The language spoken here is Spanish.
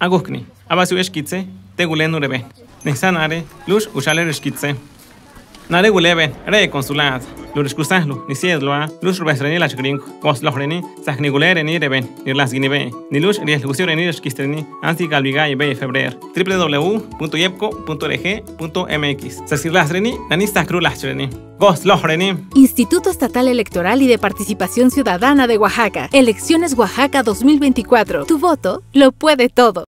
agukni abasu eskitse tegulenu rebe nesanare lush ushale eskitse nare re consulat. Lur excusahlu ni siedloa. Lush rubesreni la chgring kos lohreni sahni gulere ni reben ni las ni ni esquistreni anti galvigai be febrer. www.yepco.org.mx sasirlasreni nani sakru lasreni. Lohreni Instituto Estatal Electoral y de Participación Ciudadana de Oaxaca. Elecciones Oaxaca 2024. Tu voto lo puede todo.